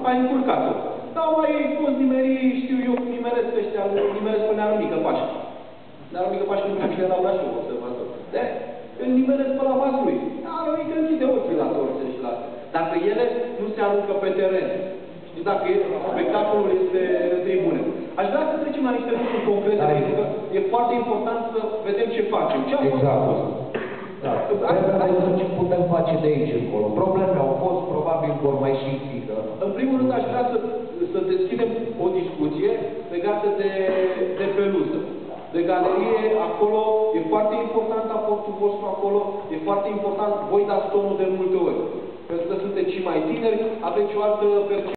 ai încurcat-o. Dar mai poți nimeri, știu eu, nimeresc ăștia, nimeresc pe Nearu Mică Pașă. Nearu Mică Pașă nu știu la Brașov, observator. De? Îl nimeresc pe la Vaslui. Nearu Mică închide ochii la torțe și la astea. Dacă ele nu se aruncă pe teren, știi, dacă e, spectacolul este în tribune. Aș vrea să trecem la niște lucruri concrete, Da, pentru că e foarte important să vedem ce facem. Ce a fost, a Exact. fost. Da. Trebuie să ce putem face de aici încolo. Probleme au fost, probabil vor mai și fi. Da? În primul rând, aș vrea să, să deschidem o discuție legată de, de peluză. De galerie, acolo, e foarte important aportul vostru acolo, e foarte important, voi dați tonul de multe ori. Pentru că sunteți și mai tineri, aveți o altă percepție.